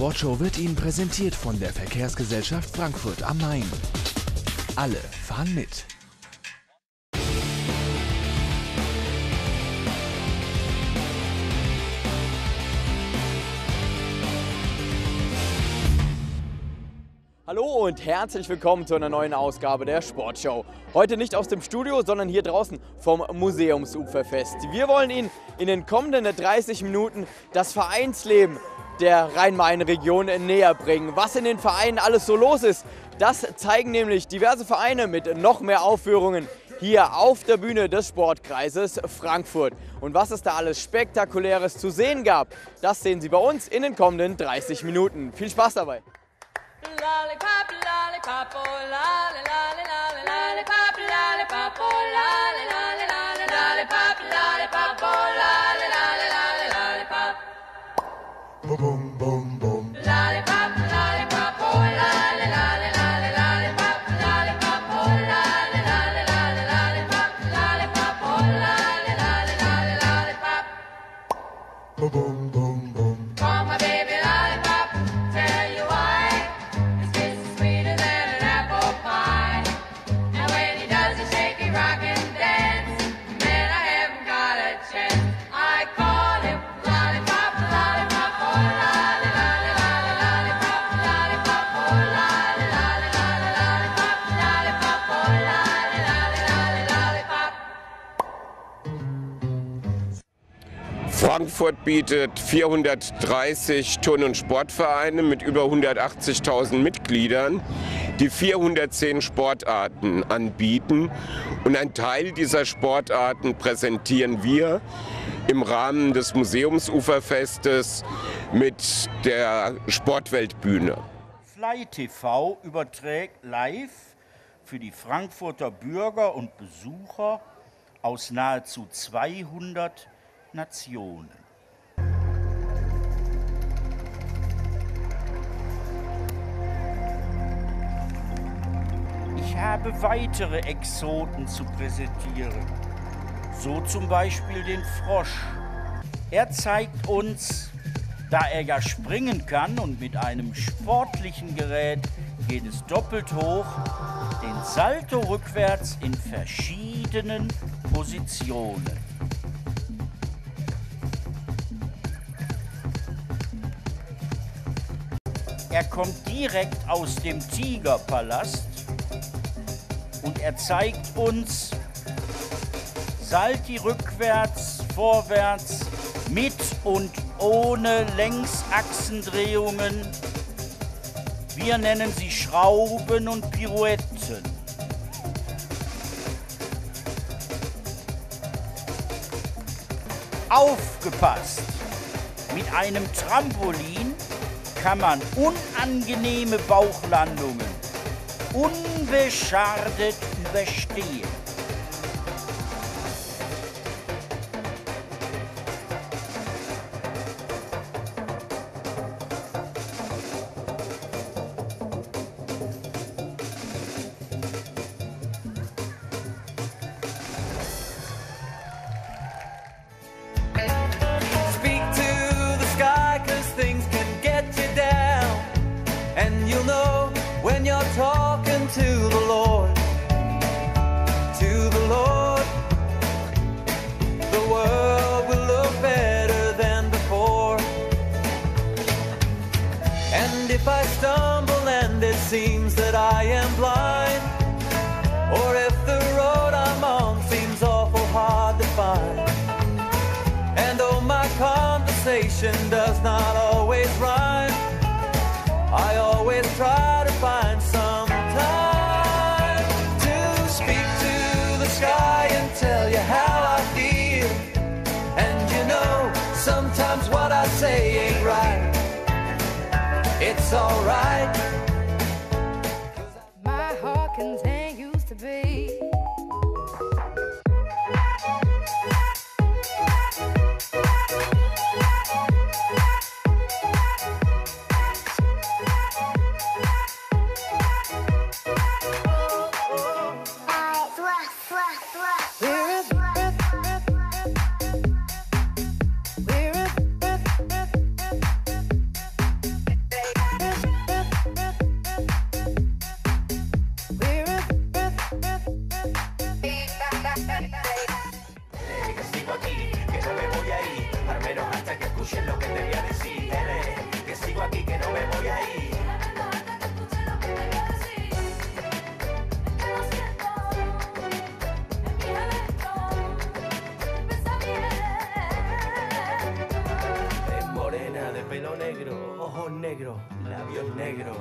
Sportshow wird Ihnen präsentiert von der Verkehrsgesellschaft Frankfurt am Main. Alle fahren mit. Hallo und herzlich willkommen zu einer neuen Ausgabe der Sportshow. Heute nicht aus dem Studio, sondern hier draußen vom Museumsuferfest. Wir wollen Ihnen in den kommenden 30 Minuten das Vereinsleben der Rhein-Main-Region näher bringen. Was in den Vereinen alles so los ist, das zeigen nämlich diverse Vereine mit noch mehr Aufführungen hier auf der Bühne des Sportkreises Frankfurt. Und was es da alles Spektakuläres zu sehen gab, das sehen Sie bei uns in den kommenden 30 Minuten. Viel Spaß dabei! Lollipop, lollipop, oh, lolly, lolly, lolly, lollipop, lollipop, oh, Frankfurt bietet 430 Turn- und Sportvereine mit über 180.000 Mitgliedern, die 410 Sportarten anbieten. Und ein Teil dieser Sportarten präsentieren wir im Rahmen des Museumsuferfestes mit der Sportweltbühne. Fly TV überträgt live für die Frankfurter Bürger und Besucher aus nahezu 200 Nationen. Habe weitere Exoten zu präsentieren. So zum Beispiel den Frosch. Er zeigt uns, da er ja springen kann und mit einem sportlichen Gerät geht es doppelt hoch, den Salto rückwärts in verschiedenen Positionen. Er kommt direkt aus dem Tigerpalast er zeigt uns Salti rückwärts, vorwärts, mit und ohne Längsachsendrehungen. Wir nennen sie Schrauben und Pirouetten. Aufgepasst! Mit einem Trampolin kann man unangenehme Bauchlandungen unbeschadet Bastia. Does not always rhyme, I always try to find some time to speak to the sky and tell you how I feel. And you know, sometimes what I say ain't right. It's alright. Escuches lo que te voy a decir, que sigo aquí, que no me voy a ir. Es morena de pelo negro, ojos negros, labios negros.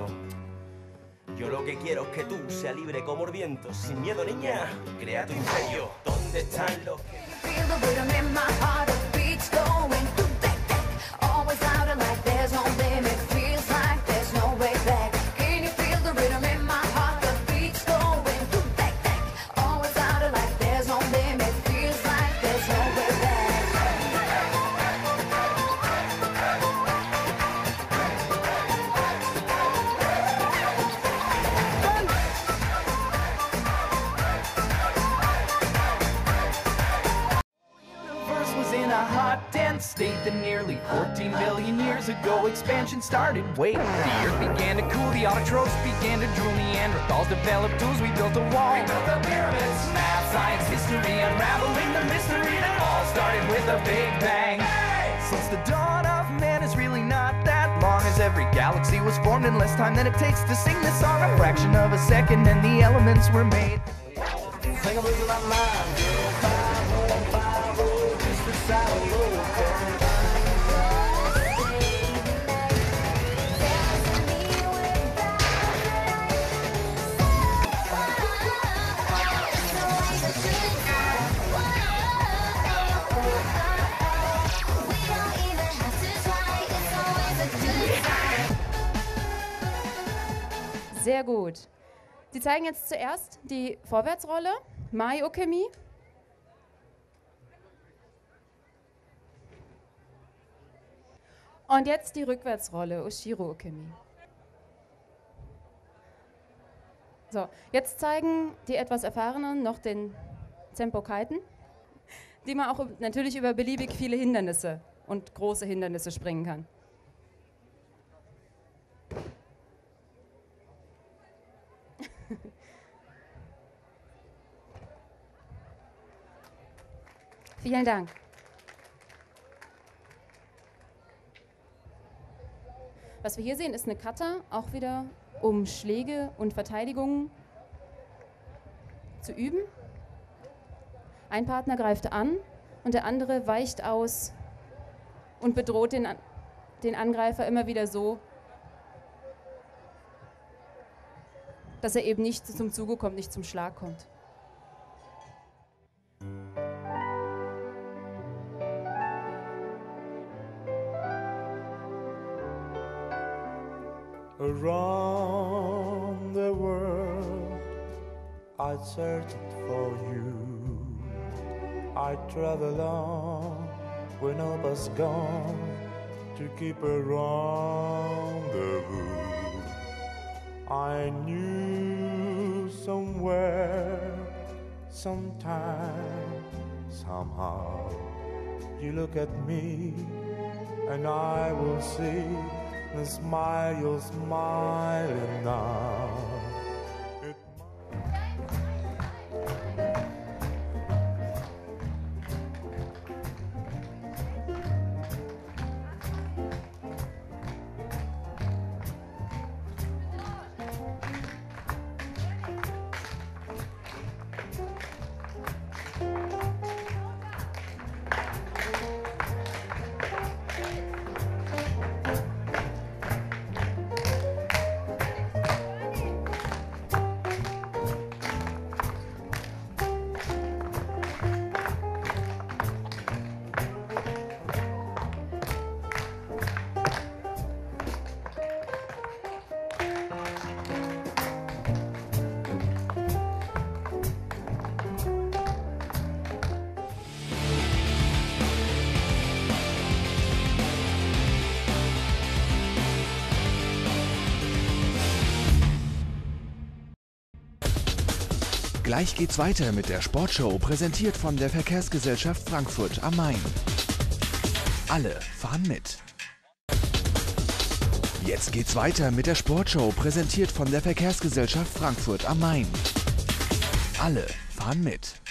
Yo lo que quiero es que tú seas libre como el viento, sin miedo, niña. Crea tu imperio. ¿Dónde están los que ago expansion started. Wait, the earth began to cool, the autotrophs began to drool, Neanderthals developed tools, we built a wall. We built the pyramids. Math, science, history, unraveling the mystery that all started with a big bang. Since the dawn of man is really not that long as every galaxy was formed in less time than it takes to sing this song. A fraction of a second and the elements were made. Think I'm losing my mind, Sie zeigen jetzt zuerst die Vorwärtsrolle, Mai Okemi. Und jetzt die Rückwärtsrolle, Oshiro Okemi. So, jetzt zeigen die etwas Erfahrenen noch den Tempo Kiten, die man auch natürlich über beliebig viele Hindernisse und große Hindernisse springen kann. Vielen Dank. Was wir hier sehen, ist eine Kata, auch wieder um Schläge und Verteidigungen zu üben. Ein Partner greift an und der andere weicht aus und bedroht den, den Angreifer immer wieder so, dass er eben nicht zum Zuge kommt, nicht zum Schlag kommt. Around the world, I searched for you. I travel on when all was gone to keep a rendezvous. I knew somewhere, sometime, somehow, you look at me and I will see the smile you're smiling now. Gleich geht's weiter mit der Sportshow, präsentiert von der Verkehrsgesellschaft Frankfurt am Main. Alle fahren mit. Jetzt geht's weiter mit der Sportshow, präsentiert von der Verkehrsgesellschaft Frankfurt am Main. Alle fahren mit.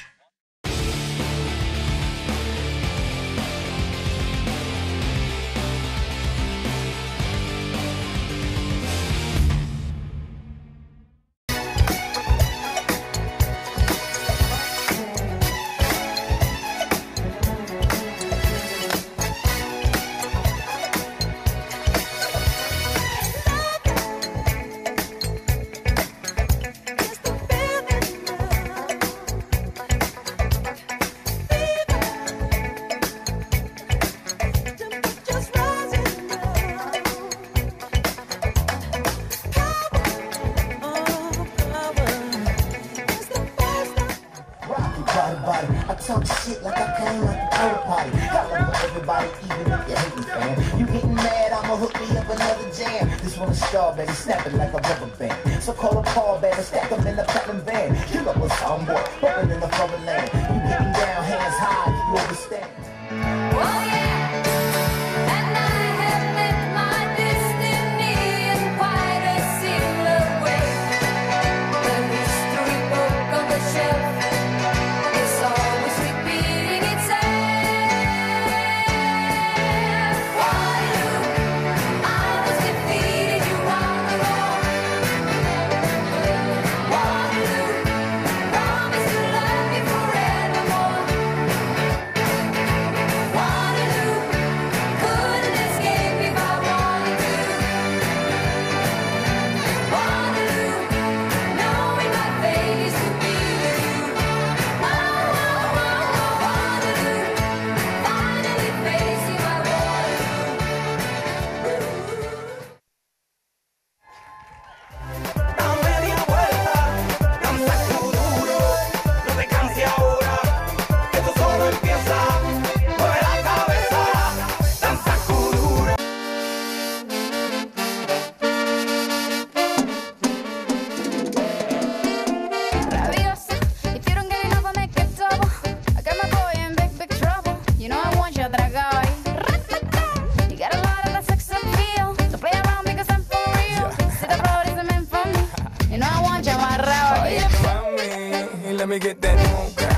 I'm more in the foreign land. let me get that.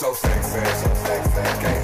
so sexy. So sexy.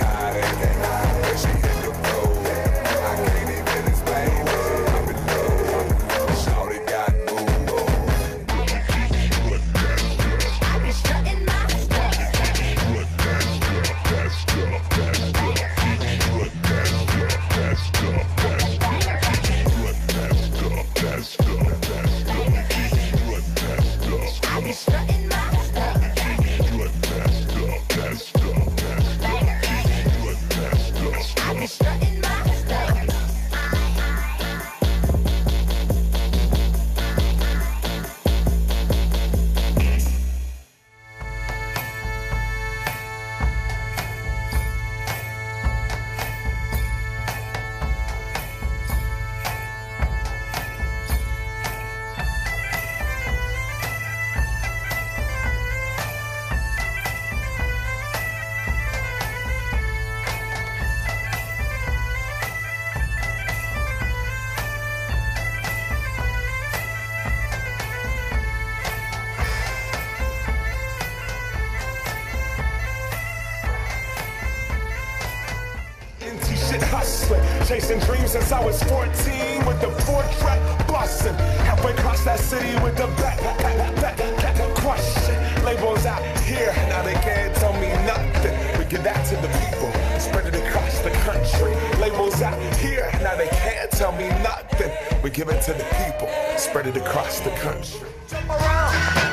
Since I was 14 with the four track bustin'. Halfway across that city with the back, back, back, back, back, question. Labels out here, now they can't tell me nothing. We give that to the people, spread it across the country. Labels out here, now they can't tell me nothing. We give it to the people, spread it across the country. Jump around,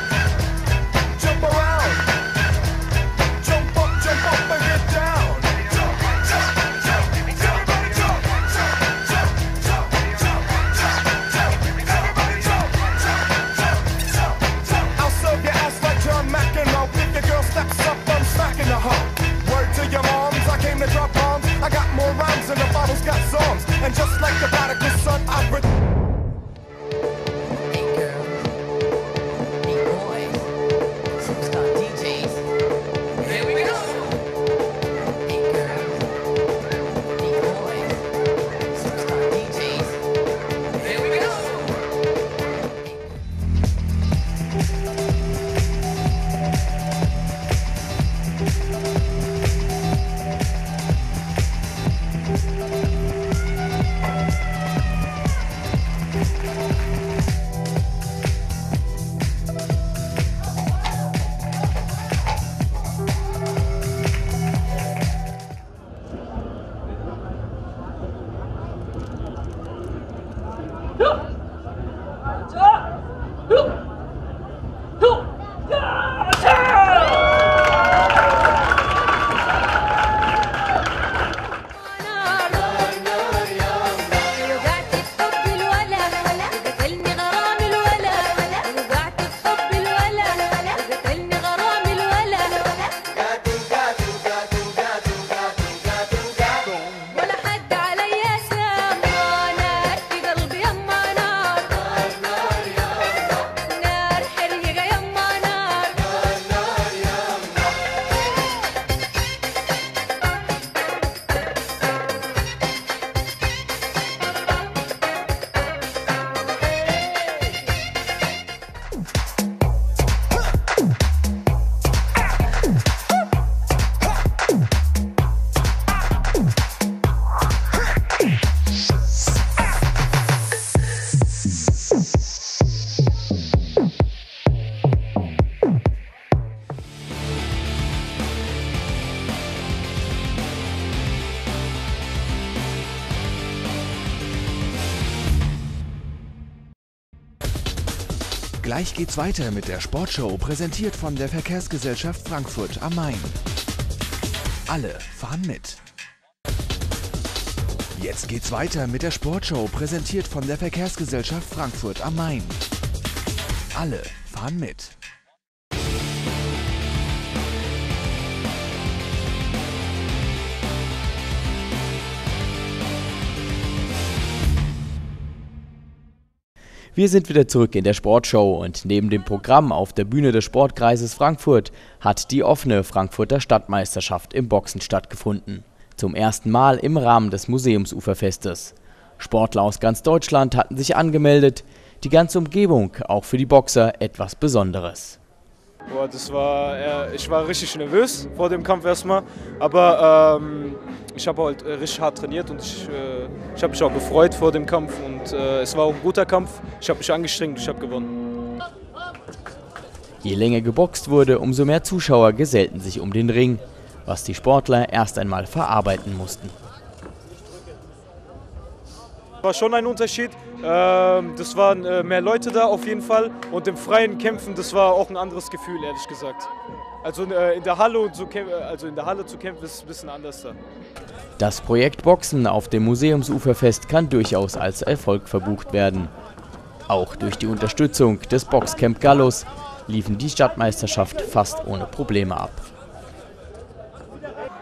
Gleich geht's weiter mit der Sportshow, präsentiert von der Verkehrsgesellschaft Frankfurt am Main. Alle fahren mit. Jetzt geht's weiter mit der Sportshow, präsentiert von der Verkehrsgesellschaft Frankfurt am Main. Alle fahren mit. Wir sind wieder zurück in der Sportshow und neben dem Programm auf der Bühne des Sportkreises Frankfurt hat die offene Frankfurter Stadtmeisterschaft im Boxen stattgefunden. Zum ersten Mal im Rahmen des Museumsuferfestes. Sportler aus ganz Deutschland hatten sich angemeldet, die ganze Umgebung auch für die Boxer etwas Besonderes. Boah, das war, ich war richtig nervös vor dem Kampf erstmal, aber ähm, ich habe halt äh, richtig hart trainiert und ich, äh, ich habe mich auch gefreut vor dem Kampf und äh, es war auch ein guter Kampf. Ich habe mich angestrengt, ich habe gewonnen. Je länger geboxt wurde, umso mehr Zuschauer gesellten sich um den Ring, was die Sportler erst einmal verarbeiten mussten. War schon ein Unterschied. Ähm, das waren äh, mehr Leute da auf jeden Fall und im freien Kämpfen, das war auch ein anderes Gefühl, ehrlich gesagt. Also äh, in der Halle und so, kämp- äh, also in der Halle zu kämpfen ist ein bisschen anders da. Das Projekt Boxen auf dem Museumsuferfest kann durchaus als Erfolg verbucht werden. Auch durch die Unterstützung des Boxcamp Gallus liefen die Stadtmeisterschaft fast ohne Probleme ab.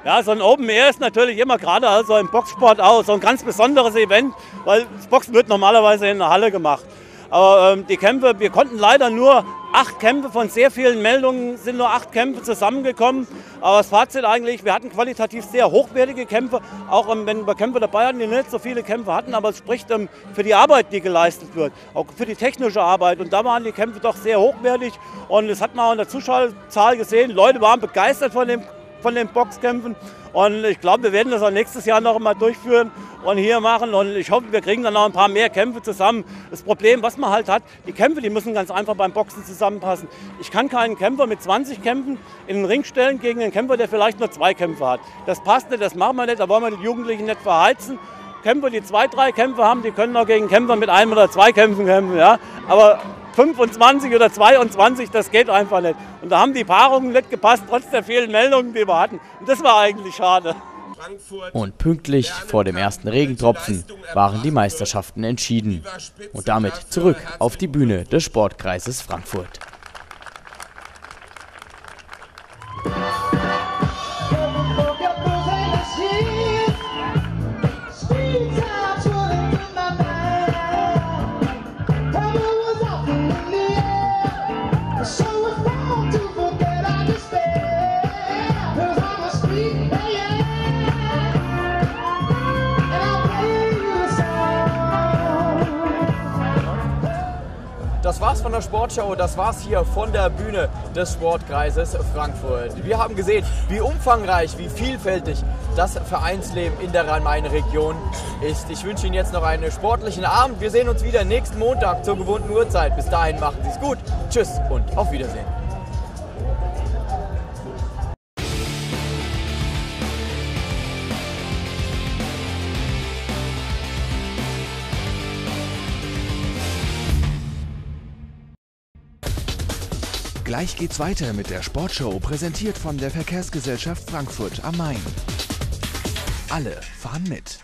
Ja, so ein Open Air ist natürlich immer gerade also im Boxsport auch so ein ganz besonderes Event, weil das Boxen wird normalerweise in der Halle gemacht. Aber ähm, die Kämpfe, wir konnten leider nur acht Kämpfe von sehr vielen Meldungen, sind nur acht Kämpfe zusammengekommen. Aber das Fazit eigentlich, wir hatten qualitativ sehr hochwertige Kämpfe, auch ähm, wenn wir Kämpfe dabei hatten, die nicht so viele Kämpfe hatten, aber es spricht ähm, für die Arbeit, die geleistet wird, auch für die technische Arbeit. Und da waren die Kämpfe doch sehr hochwertig und das hat man auch in der Zuschauerzahl gesehen. Leute waren begeistert von dem von den Boxkämpfen. Und ich glaube, wir werden das auch nächstes Jahr noch mal durchführen und hier machen. Und ich hoffe, wir kriegen dann noch ein paar mehr Kämpfe zusammen. Das Problem, was man halt hat, die Kämpfe, die müssen ganz einfach beim Boxen zusammenpassen. Ich kann keinen Kämpfer mit 20 Kämpfen in den Ring stellen gegen einen Kämpfer, der vielleicht nur zwei Kämpfe hat. Das passt nicht, das machen wir nicht, da wollen wir die Jugendlichen nicht verheizen. Kämpfer, die zwei, drei Kämpfe haben, die können auch gegen Kämpfer mit einem oder zwei Kämpfen kämpfen. Ja? Aber 25 oder 22, das geht einfach nicht. Und da haben die Paarungen nicht gepasst, trotz der vielen Meldungen, die wir hatten. Und das war eigentlich schade. Und pünktlich vor dem ersten Regentropfen waren die Meisterschaften entschieden. Und damit zurück auf die Bühne des Sportkreises Frankfurt. Von der Sportschau, das war's hier von der Bühne des Sportkreises Frankfurt. Wir haben gesehen, wie umfangreich, wie vielfältig das Vereinsleben in der Rhein-Main-Region ist. Ich wünsche Ihnen jetzt noch einen sportlichen Abend. Wir sehen uns wieder nächsten Montag zur gewohnten Uhrzeit. Bis dahin machen Sie es gut. Tschüss und auf Wiedersehen. Gleich geht's weiter mit der Sportshow, präsentiert von der Verkehrsgesellschaft Frankfurt am Main. Alle fahren mit.